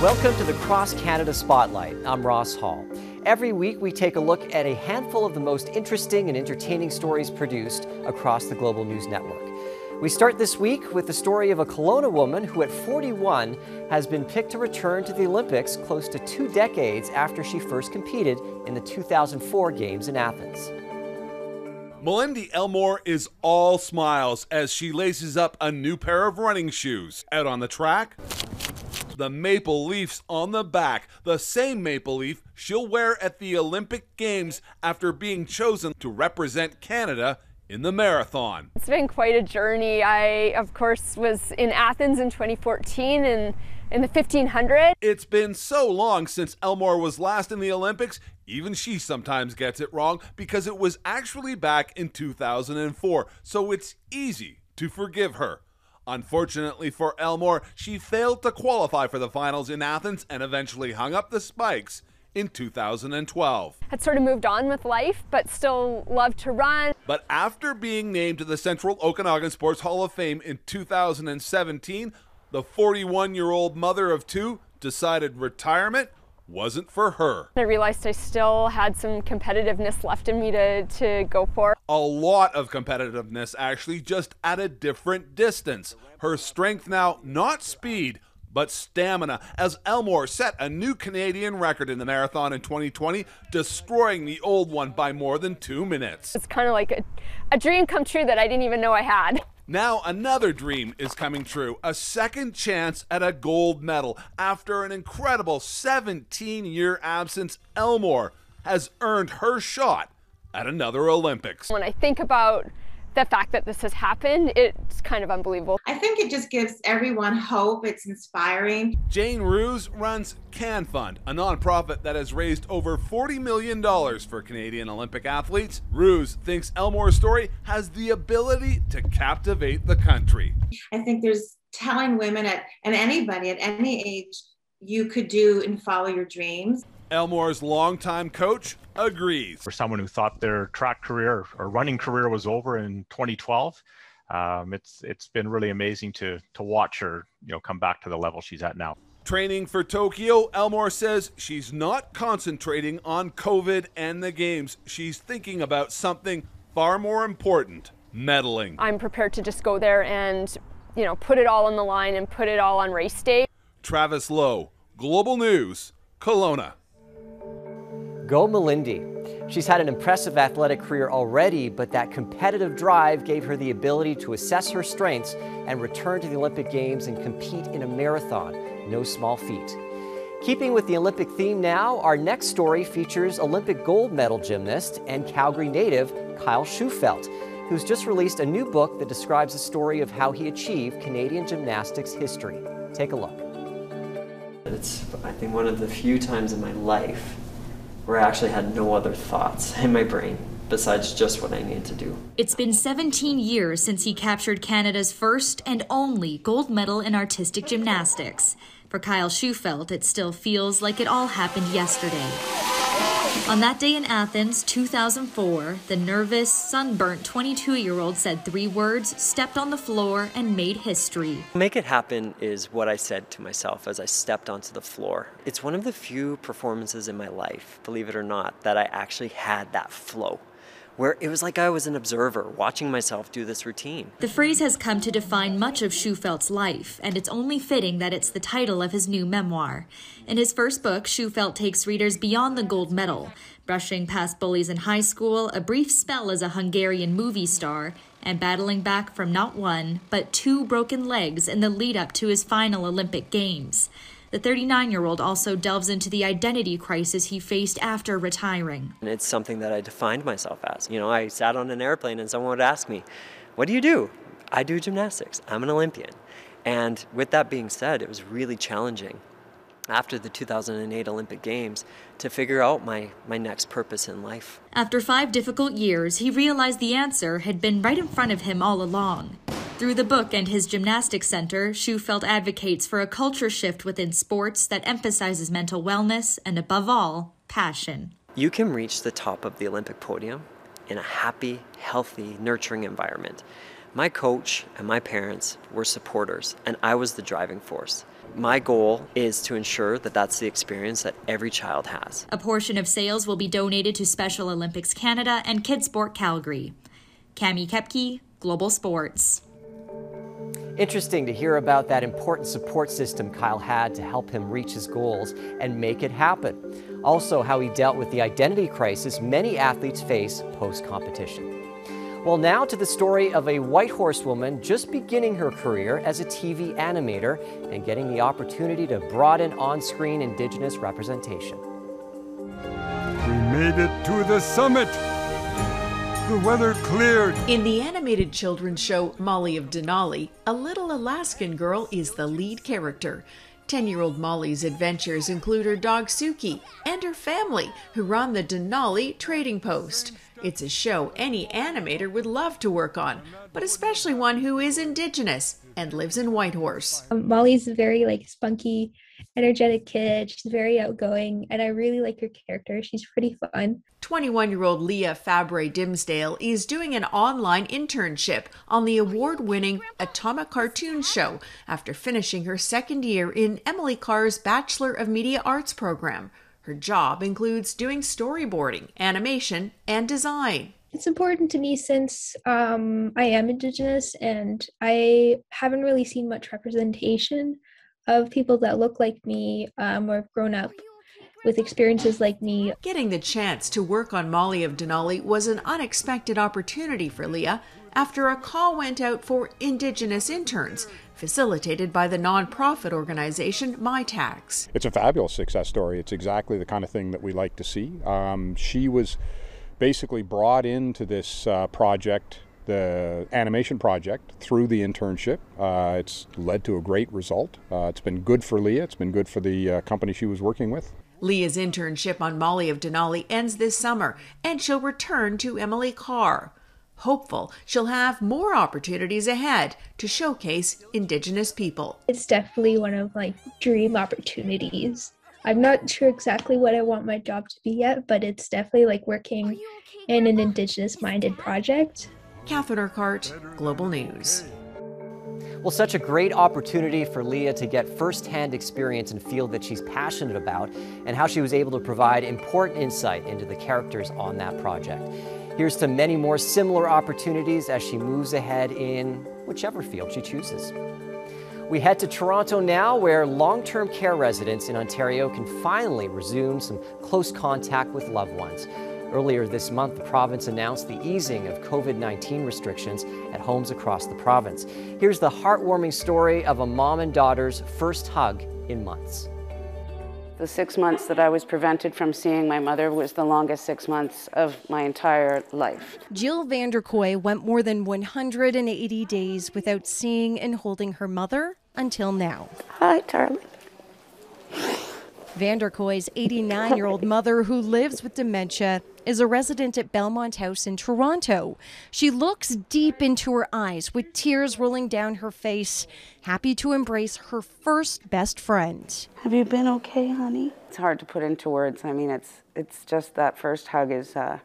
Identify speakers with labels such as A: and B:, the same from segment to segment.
A: Welcome to the Cross Canada Spotlight. I'm Ross Hall. Every week, we take a look at a handful of the most interesting and entertaining stories produced across the Global News Network. We start this week with the story of a Kelowna woman who, at 41, has been picked to return to the Olympics close to two decades after she first competed in the 2004 Games in Athens.
B: Malindi Elmore is all smiles as she laces up a new pair of running shoes. Out on the track, the maple leafs on the back, the same maple leaf she'll wear at the Olympic Games after being chosen to represent Canada in the marathon.
C: It's been quite a journey. I, of course, was in Athens in 2014 and in the 1500.
B: It's been so long since Elmore was last in the Olympics, even she sometimes gets it wrong because it was actually back in 2004, so it's easy to forgive her. Unfortunately for Elmore, she failed to qualify for the finals in Athens and eventually hung up the spikes in 2012.
C: Had sort of moved on with life, but still loved to run.
B: But after being named to the Central Okanagan Sports Hall of Fame in 2017, the 41 year old mother of two decided retirement wasn't for her.
C: I realized I still had some competitiveness left in me to, to go for.
B: A lot of competitiveness, actually, just at a different distance. Her strength now, not speed, but stamina, as Elmore set a new Canadian record in the marathon in 2020, destroying the old one by more than two minutes.
C: It's kind of like a, a dream come true that I didn't even know I had.
B: Now, another dream is coming true a second chance at a gold medal. After an incredible 17 year absence, Elmore has earned her shot at another Olympics.
C: When I think about the fact that this has happened, it's kind of unbelievable.
D: I think it just gives everyone hope. It's inspiring.
B: Jane Roos runs Can Fund, a nonprofit that has raised over $40 million for Canadian Olympic athletes. Roos thinks Elmore's story has the ability to captivate the country.
D: I think there's telling women at, and anybody at any age you could do and follow your dreams.
B: Elmore's longtime coach agrees.
E: For someone who thought their track career or running career was over in 2012, um, it's it's been really amazing to to watch her, you know, come back to the level she's at now.
B: Training for Tokyo, Elmore says she's not concentrating on COVID and the games. She's thinking about something far more important, medaling.
C: I'm prepared to just go there and, you know, put it all on the line and put it all on race day.
B: Travis Lowe, Global News, Kelowna.
A: Go Malindi. She's had an impressive athletic career already, but that competitive drive gave her the ability to assess her strengths and return to the Olympic Games and compete in a marathon. No small feat. Keeping with the Olympic theme now, our next story features Olympic gold medal gymnast and Calgary native Kyle Shewfelt, who's just released a new book that describes the story of how he achieved Canadian gymnastics history. Take a look.
F: It's, I think, one of the few times in my life where I actually had no other thoughts in my brain besides just what I need to do.
G: It's been 17 years since he captured Canada's first and only gold medal in artistic gymnastics. For Kyle Shewfelt, it still feels like it all happened yesterday. On that day in Athens, 2004, the nervous, sunburnt 22 year old said three words, stepped on the floor, and made history.
F: Make It Happen is what I said to myself as I stepped onto the floor. It's one of the few performances in my life, believe it or not, that I actually had that flow where it was like I was an observer watching myself do this routine.
G: The phrase has come to define much of Shewfelt's life, and it's only fitting that it's the title of his new memoir. In his first book, Shewfelt takes readers beyond the gold medal, brushing past bullies in high school, a brief spell as a Hungarian movie star, and battling back from not one, but two broken legs in the lead up to his final Olympic Games. The 39 year old also delves into the identity crisis he faced after retiring.
F: And it's something that I defined myself as. You know, I sat on an airplane and someone would ask me, What do you do? I do gymnastics. I'm an Olympian. And with that being said, it was really challenging after the 2008 Olympic Games to figure out my, my next purpose in life.
G: After five difficult years, he realized the answer had been right in front of him all along. Through the book and his gymnastics center, Shewfelt advocates for a culture shift within sports that emphasizes mental wellness and, above all, passion.
F: You can reach the top of the Olympic podium in a happy, healthy, nurturing environment. My coach and my parents were supporters, and I was the driving force. My goal is to ensure that that's the experience that every child has.
G: A portion of sales will be donated to Special Olympics Canada and Kidsport Calgary. Cami Kepke, Global Sports.
A: Interesting to hear about that important support system Kyle had to help him reach his goals and make it happen. Also, how he dealt with the identity crisis many athletes face post competition. Well, now to the story of a Whitehorse woman just beginning her career as a TV animator and getting the opportunity to broaden on screen Indigenous representation.
H: We made it to the summit. The weather cleared.
I: In the animated children's show Molly of Denali, a little Alaskan girl is the lead character. 10 year old Molly's adventures include her dog Suki and her family, who run the Denali trading post. It's a show any animator would love to work on, but especially one who is Indigenous and lives in Whitehorse.
J: Um, Molly's a very like spunky, energetic kid. She's very outgoing, and I really like her character. She's pretty fun.
I: 21 year old Leah Fabre Dimsdale is doing an online internship on the award winning Atomic Cartoon Show after finishing her second year in Emily Carr's Bachelor of Media Arts program. Her job includes doing storyboarding, animation, and design.
J: It's important to me since um, I am Indigenous and I haven't really seen much representation of people that look like me um, or have grown up with experiences like me.
I: Getting the chance to work on Molly of Denali was an unexpected opportunity for Leah after a call went out for Indigenous interns, facilitated by the nonprofit organization Mitacs.
K: It's a fabulous success story. It's exactly the kind of thing that we like to see. Um, she was basically brought into this uh, project the animation project through the internship. Uh, it's led to a great result. Uh, it's been good for Leah. It's been good for the uh, company she was working with.
I: Leah's internship on Molly of Denali ends this summer, and she'll return to Emily Carr. Hopeful she'll have more opportunities ahead to showcase Indigenous people.
J: It's definitely one of my dream opportunities. I'm not sure exactly what I want my job to be yet, but it's definitely like working in an Indigenous minded project.
I: Catherine Urquhart, Global News.
A: Well, such a great opportunity for Leah to get firsthand experience in a field that she's passionate about and how she was able to provide important insight into the characters on that project. Here's to many more similar opportunities as she moves ahead in whichever field she chooses. We head to Toronto now, where long term care residents in Ontario can finally resume some close contact with loved ones. Earlier this month, the province announced the easing of COVID 19 restrictions at homes across the province. Here's the heartwarming story of a mom and daughter's first hug in months.
L: The six months that I was prevented from seeing my mother was the longest six months of my entire life.
M: Jill Vanderkoy went more than 180 days without seeing and holding her mother until now.
L: Hi, darling.
M: Vanderkoy's 89 year old mother, who lives with dementia, is a resident at Belmont House in Toronto. She looks deep into her eyes with tears rolling down her face, happy to embrace her first best friend.
L: Have you been okay, honey? It's hard to put into words. I mean, it's it's just that first hug is uh,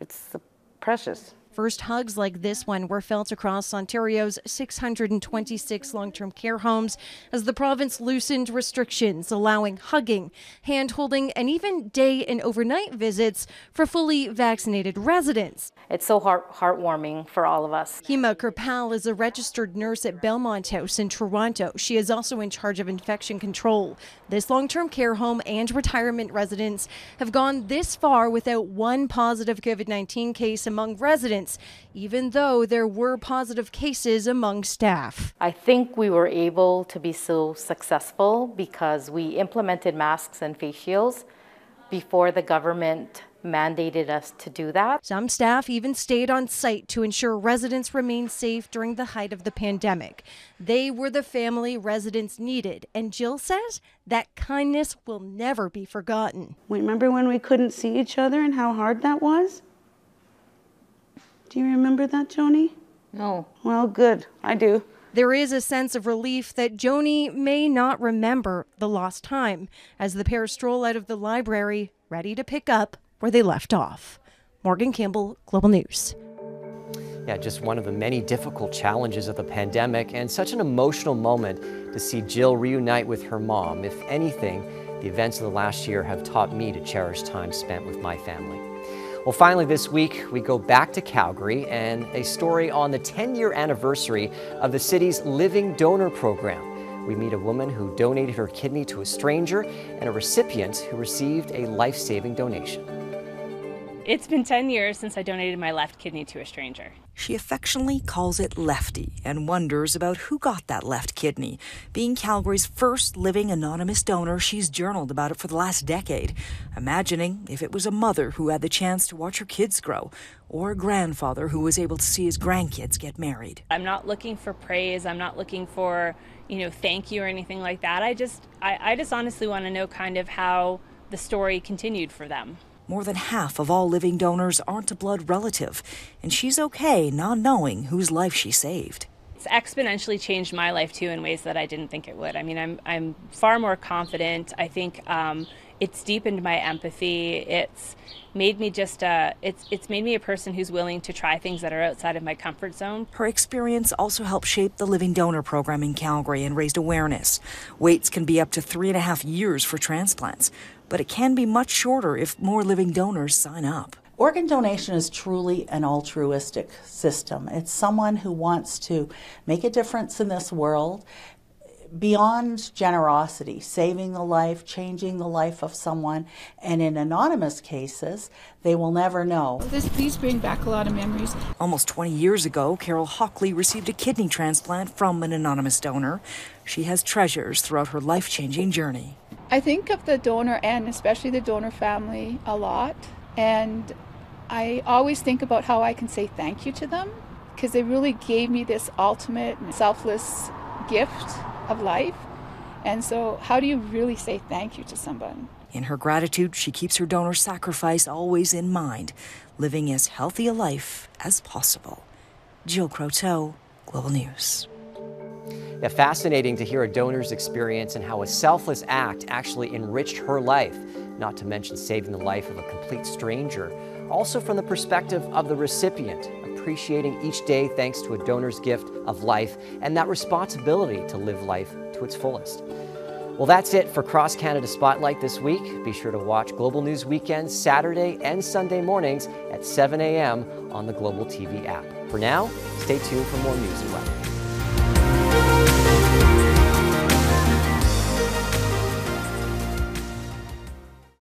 L: it's precious.
M: First hugs like this one were felt across Ontario's 626 long term care homes as the province loosened restrictions, allowing hugging, hand holding, and even day and overnight visits for fully vaccinated residents.
N: It's so heart- heartwarming for all of us.
M: Hema Kirpal is a registered nurse at Belmont House in Toronto. She is also in charge of infection control. This long term care home and retirement residents have gone this far without one positive COVID 19 case among residents even though there were positive cases among staff.
N: I think we were able to be so successful because we implemented masks and face shields before the government mandated us to do that.
M: Some staff even stayed on site to ensure residents remained safe during the height of the pandemic. They were the family residents needed, and Jill says that kindness will never be forgotten.
L: We remember when we couldn't see each other and how hard that was? Do you remember that, Joni?
N: No.
L: Well, good. I do.
M: There is a sense of relief that Joni may not remember the lost time as the pair stroll out of the library, ready to pick up where they left off. Morgan Campbell, Global News.
A: Yeah, just one of the many difficult challenges of the pandemic and such an emotional moment to see Jill reunite with her mom. If anything, the events of the last year have taught me to cherish time spent with my family. Well, finally, this week, we go back to Calgary and a story on the 10 year anniversary of the city's Living Donor Program. We meet a woman who donated her kidney to a stranger and a recipient who received a life saving donation.
O: It's been 10 years since I donated my left kidney to a stranger.
P: She affectionately calls it Lefty and wonders about who got that left kidney. Being Calgary's first living anonymous donor, she's journaled about it for the last decade, imagining if it was a mother who had the chance to watch her kids grow, or a grandfather who was able to see his grandkids get married.
O: I'm not looking for praise. I'm not looking for, you know, thank you or anything like that. I just, I, I just honestly want to know kind of how the story continued for them.
P: More than half of all living donors aren't a blood relative, and she's okay not knowing whose life she saved.
O: It's exponentially changed my life too in ways that I didn't think it would. I mean, I'm I'm far more confident. I think um, it's deepened my empathy. It's made me just a it's it's made me a person who's willing to try things that are outside of my comfort zone.
P: Her experience also helped shape the Living Donor program in Calgary and raised awareness. Waits can be up to three and a half years for transplants, but it can be much shorter if more living donors sign up.
Q: Organ donation is truly an altruistic system. It's someone who wants to make a difference in this world beyond generosity, saving the life, changing the life of someone, and in anonymous cases, they will never know.
R: This, these bring back a lot of memories.
P: Almost 20 years ago, Carol Hockley received a kidney transplant from an anonymous donor. She has treasures throughout her life changing journey.
R: I think of the donor and especially the donor family a lot, and I always think about how I can say thank you to them because they really gave me this ultimate selfless gift of life. And so, how do you really say thank you to someone?
P: In her gratitude, she keeps her donor sacrifice always in mind, living as healthy a life as possible. Jill Croteau, Global News.
A: Yeah, fascinating to hear a donor's experience and how a selfless act actually enriched her life, not to mention saving the life of a complete stranger. Also, from the perspective of the recipient, appreciating each day thanks to a donor's gift of life and that responsibility to live life to its fullest. Well, that's it for Cross Canada Spotlight this week. Be sure to watch Global News Weekend Saturday and Sunday mornings at 7 a.m. on the Global TV app. For now, stay tuned for more news and weather.